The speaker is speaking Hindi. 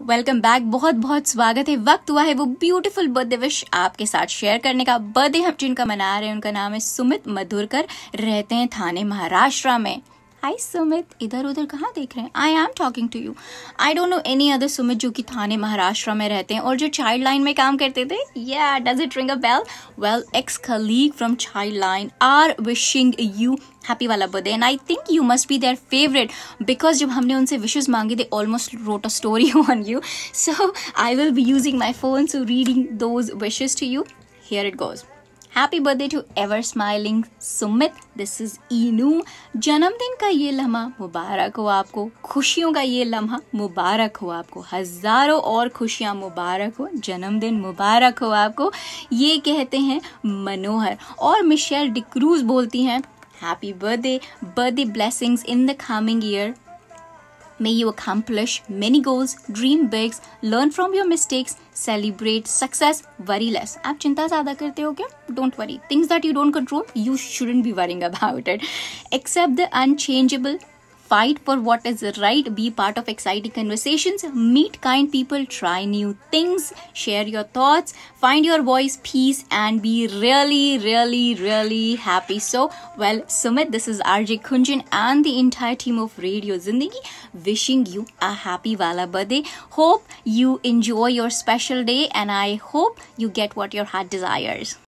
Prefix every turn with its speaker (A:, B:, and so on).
A: Welcome back. बहुत बहुत स्वागत है। वक्त हुआ है वो ब्यूटीफुल बर्थडे विश आपके साथ शेयर करने का। बर्थडे हम जिनका मना रहे हैं। उनका नाम है सुमित मधुरकर। रहते हैं थाने महाराष्ट्र में। हाय सुमित इधर उधर कहाँ देख रहे हैं? I am talking to you I don't know any other Sumit जो कि थाने महाराष्ट्र में रहते हैं और जो चाइल्ड लाइन में काम करते थे। या does it ring a bell well ex colleague from Childline are wishing you happy वाला birthday and I think you must be their favourite because जब हमने उनसे विशेष मांगे they almost wrote a story on you so I will be using my phone so reading those wishes to you here it goes happy birthday to ever smiling Sumit this is ईनू जन्मदिन का ये लम्हा मुबारक हो आपको खुशियों का ये लम्हा मुबारक हो आपको हज़ारों और खुशियाँ मुबारक हो जन्मदिन मुबारक हो आपको ये कहते हैं मनोहर और मिशेल डिक्रूज बोलती हैं happy birthday birthday blessings in the coming year May you accomplish many goals, dream big, learn from your mistakes, celebrate success, worry less. आप चिंता ज़्यादा करते हो क्या? Don't worry. Things that you don't control, you shouldn't be worrying about it. Accept the unchangeable fight for what is right, be part of exciting conversations, meet kind people, try new things, share your thoughts, find your voice, peace, and be really, really, really happy. So, well, Sumit, this is RJ Kunjan and the entire team of Radio Zindagi wishing you a happy Vala birthday. Hope you enjoy your special day and I hope you get what your heart desires.